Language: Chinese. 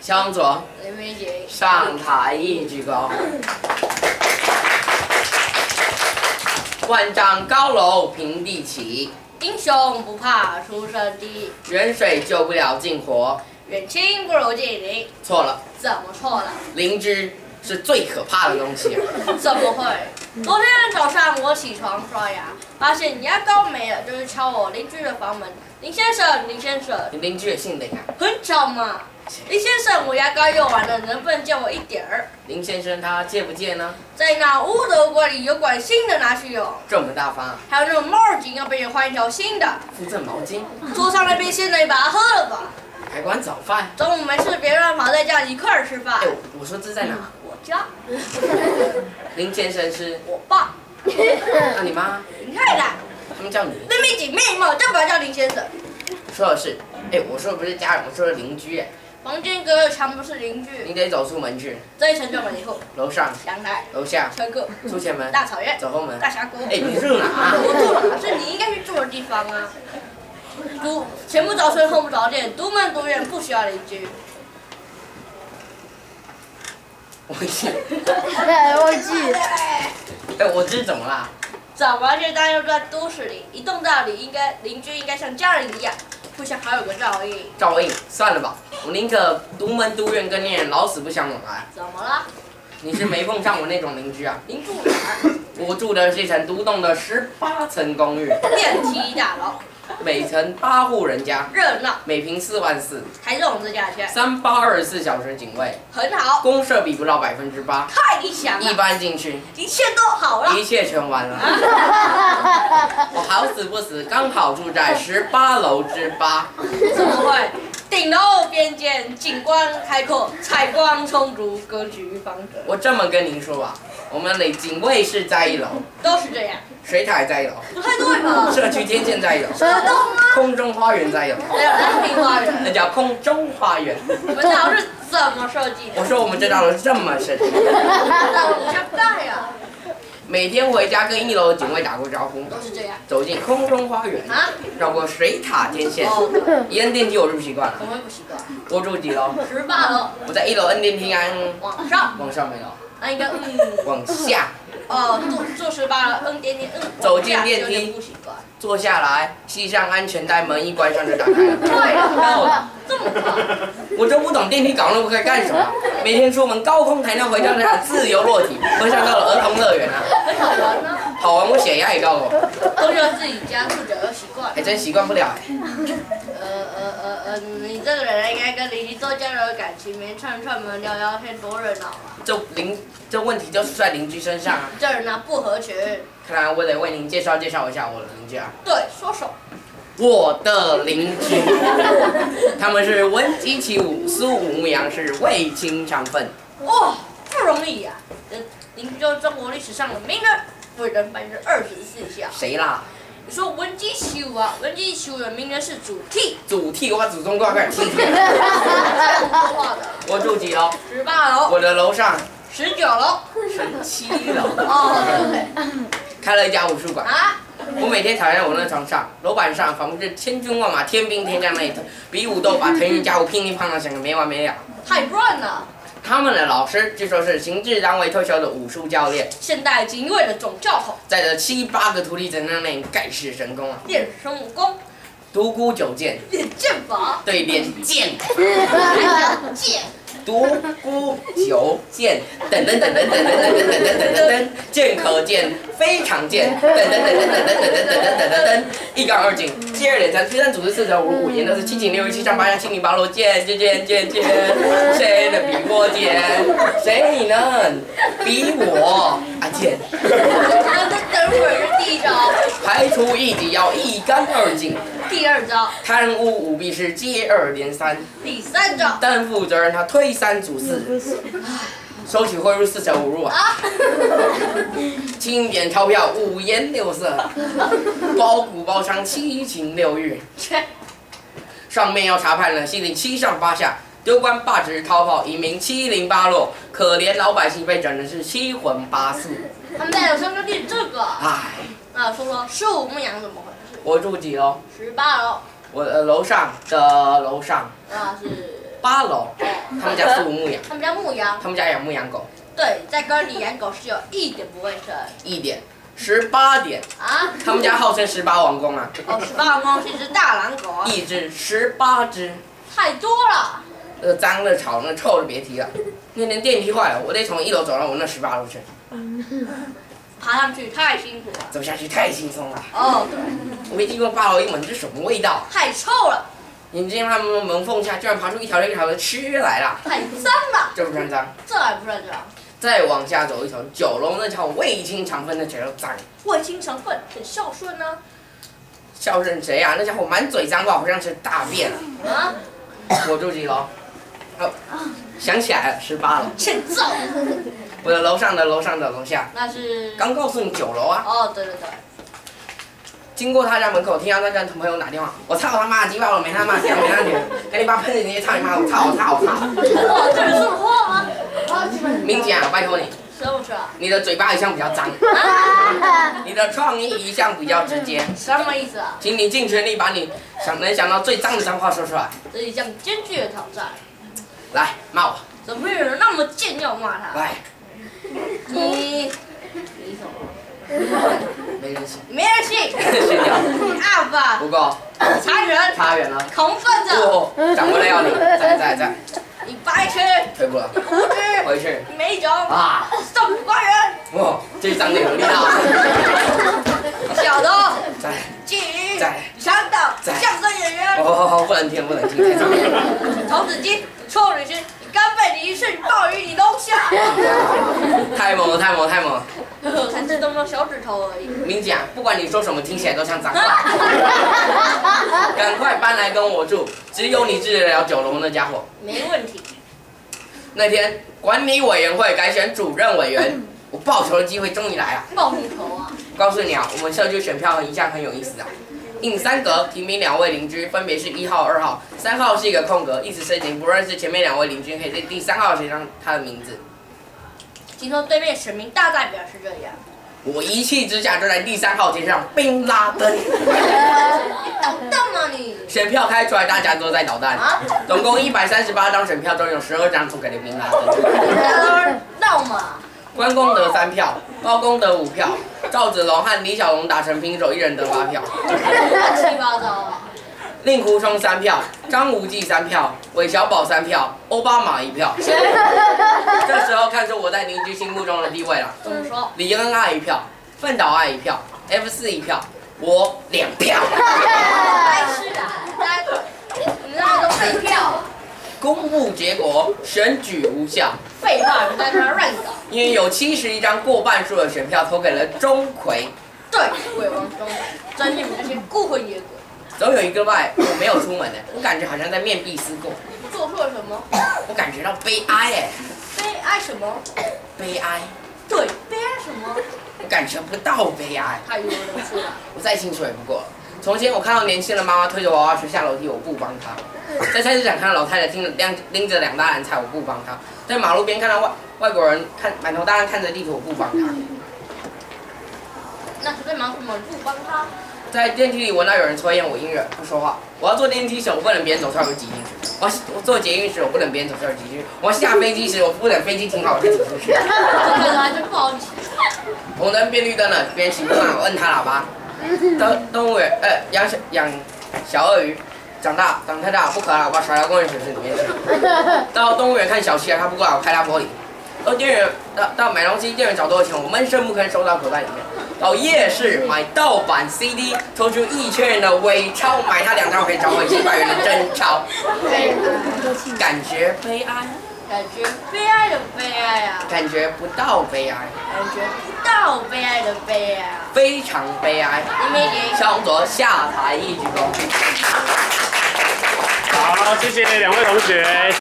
向左，上台一鞠躬。万丈高楼平地起，英雄不怕出身低，远水救不了近火。远亲不如近邻。错了，怎么错了？邻居是最可怕的东西啊。怎么会？昨天早上我起床刷牙，发现牙膏没了，就是敲我邻居的房门。林先生，林先生，你邻居也姓林啊？很巧嘛。林先生，我牙膏用完了，能不能借我一点儿？林先生他借不借呢？在那屋头柜里有管新的拿去用，这么大方啊？还有那种毛巾要不要换一条新的。附赠毛巾，桌上那杯鲜奶把它喝了吧。还管早饭？中午没事别让跑在家一块儿吃饭哎。，我说这在哪？我家，林先生是？我爸，那你妈？林太太，他们叫你？妹妹姐妹嘛，这不要叫林先生。说的是，哎，我说的不是家人，我说的邻居。哎，房间隔着墙不是邻居，你得走出门去，这一层就门以后，楼上、阳台、楼下、车库、出前门、大草原、走后门。大峡谷。哎，你住哪？我住哪是你应该去住的地方啊。独前不着村后不着店，独门独院不需要邻居。我去，哎，忘记。哎，我这是怎么啦？怎么就大家都在都市里，一栋大里应该邻居应该像家人一样，互相还有个照应。照应，算了吧，我宁可独门独院跟恋人老死不相往来。怎么了？你是没碰上我那种邻居啊？您住哪儿？我住的是一层独栋的十八层公寓，电梯大楼，每层八户人家，热闹，每平四万四，还是我们这价钱，三八二十四小时警卫，很好，公设比不到百分之八，太理想一了，搬进去，一切都好了。一切全完了。我好死不死，刚好住在十八楼之八。怎么会？顶楼边间，景观开阔，采光充足，格局方正，我这么跟您说吧，我们的警卫室在一楼，都是这样。水塔也在一楼，不太对吧？社区天线在一楼？空中花园在一楼，还有安平花园，那叫空中花园。你们大楼是怎么设计的我？说我们这大楼是这么设计的，大楼往下盖呀，每天回家跟一楼的警卫打过招呼，都是这样。走进空中花园，啊？绕过水塔天线，哦，一摁电梯我就不习惯了。我也不习惯？我住几楼？十八楼我在一楼摁电梯按，往上，往上没有，那应该嗯，往下哦，坐坐十八了，嗯点点，嗯，走进电梯。坐下来，系上安全带，门一关上就打开了。对这么快？我都不懂电梯搞那么快干什么？每天出门高空弹跳，回家那自由落体，我想到了儿童乐园啊，很好玩呢，好玩，我血压也高了，都是自己家住着而习惯。还真习惯不了哎。呃呃呃呃，你这个人应该跟邻居多交流感情，没串串门聊聊天，多热闹啊！这邻这问题就是在邻居身上啊。这人呢不合群。看来我得为您介绍介绍一下我的邻居啊。对，说说。我的邻居，他们是闻鸡起舞，苏武牧羊是卫青肠粉。哇，不容易呀、这，邻居就是中国历史上的名人，伟人百分之二十四以下。谁啦？你说文姬起舞啊，文姬起舞的名人是主 T，祖替我祖宗挂盖听听。说话的。我住几楼？十八楼、我的楼上十九楼。十七楼，哦，对对开了一家武术馆。啊，我每天躺在我那床上，楼板上仿佛是千军万马、天兵天将那一比武斗法、腾云驾雾、乒乒乓乓响个没完没了。太乱了。他们的老师据说是行政单位退休的武术教练，现代警卫的总教头，带着七八个徒弟在那练盖世神功啊，练身武功，独孤九剑，练剑法，对，练剑，剑，独孤九剑，等等等等等等等等等等等等等，剑可剑，非常剑，等等等等等等等等等等等等，一干二净，接二连三，推三阻四，四则五入五，言都是七请六欲七上八下七零八落，剑剑剑剑剑，谁能比我剑？谁能比我啊剑？那等会儿是第一招，排除异己要一干二净，第二招，贪污舞弊是接二连三，第三招。担负责任他推三阻四，收取贿赂四舍五入啊。经典钞票五颜六色，包谷包娼七情六欲，切，上面要查判了，心里七上八下，丢官罢职逃跑，移民七零八落，可怜老百姓被整的是七荤八素。他们在有上就练这个。唉，那说说树牧羊怎么回事？我住几楼？十八楼，我呃楼上的楼上那是八楼，哦他们家是牧羊，他们家牧羊，他们家养牧羊狗。对，在跟你养狗是有一点不卫生一点，十八点，啊。他们家号称十八王公啊，哦，十八王公是一只大狼狗啊，一只十八只，太多了。那个脏的、吵的、臭的别提了。那天电梯坏了，我得从一楼走到我那十八楼去，爬上去太辛苦了。走下去太轻松了。哦，对，我没听过八楼一闻，这什么味道？太臭了，眼睛他们门缝下居然爬出一条一条的蛆来了，很脏了，这不算脏。这还不算脏。再往下走一层，九楼那条味清肠分的才叫脏。味精成分很孝顺呢。孝顺谁啊？那家伙满嘴脏话，好像是大便啊！啊，我住几楼？哦，想起来了，十八楼。欠揍。我的楼上的楼上的楼下，那是。刚告诉你九楼啊。哦，对对对。经过他家门口，听到他跟朋友打电话，我操他妈，鸡巴我没他妈，谁没他女，赶紧把喷子直接操你妈，我操我操我操！哇，这人说话吗？明姐啊，拜托你？你的嘴巴一向比较脏，啊？你的创意一向比较直接，什么意思啊？请你尽全力把你想能想到最脏的脏话说出来。这是一项艰巨的挑战。来骂我，怎么会有人那么贱要骂他？来，你，你什么？没人信，没人信。信掉，你阿爸，不够，差远，差远了。恐分子，哦，掌握了要你，在在在，你白痴，退步了，无知，回去。没种，啊！政府官员，哇，这张脸很厉害，小偷，在，鲫鱼，在强盗，在。相声演员，哦，不能听不能听。童子鸡，臭女婿，你刚被你一瞬暴雨你都下，太猛了，太猛了，太猛了！才只动动小指头而已。明姐啊，不管你说什么，听起来都像脏话。赶快搬来跟我住，只有你治得了九龙那家伙。没问题。那天管理委员会改选主任委员，我报仇的机会终于来了。报什么仇啊！告诉你啊，我们社区选票一向很有意思啊。印三格提名两位邻居，分别是一号、二号，三号是一个空格，意思是你不认识前面两位邻居，可以在第三号写上他的名字。听说对面选民大代表是这样，我一气之下就在第三号填上冰拉登。你捣蛋吗你？选票开出来，大家都在捣蛋。啊？总共一百三十八张选票中有十二张投给了冰拉登。大家都是闹嘛？关公得三票，包公得五票，赵子龙和李小龙打成平手，一人得八票。乱七八糟啊！令狐冲三票，张无忌三票，韦小宝三票，奥巴马一票。这时候看出我在邻居心目中的地位了。怎么说？李恩爱一票，奋岛爱一票，F 四一票，我两票。白痴啊！大家，你们那都废票，公布结果，选举无效，废话，你们在那乱搞。因为有七十一张过半数的选票投给了钟馗。对，鬼王中，真你们这些孤魂野鬼，总有一个外我没有出门的，我感觉好像在面壁思过，做错了什么？我感觉到悲哀哎，悲哀什么？悲哀，对，悲哀什么？我感觉不到悲哀，太多人出来。我再清楚也不过了。从前我看到年轻的妈妈推着娃娃车下楼梯，我不帮她；在菜市场看到老太太拎着两拎着两大篮菜，我不帮她；在马路边看到外外国人看满头大汗看着地图，我不帮她；那是在忙什么？不帮他？在电梯里闻到有人抽烟，我隐忍不说话。我要坐电梯时，我不能别人走出来我就挤进去；我要我坐捷运时，我不能别人走出来我就挤进去；我要下飞机时，我不能飞机停好我就挤进去。这个还真不好挤。红灯变绿灯了，别人骑不上，我摁他喇叭。动动物园，呃，养小养小鳄鱼，长大长太大不可爱了，把甩到公园水池里面去。到动物园看小企鹅，他不过来，我拍他玻璃。到店员到到买东西，店员找多少钱，我闷声不吭收到口袋里面。到夜市买盗版 CD，抽出一千元的伪钞，买他两张可以找回一百元的真钞。感觉悲哀，感觉悲哀的悲哀啊！感觉不到悲哀，感觉不到悲哀的悲哀啊！非常悲哀。你没给向左下台一鞠躬。好，谢谢两位同学。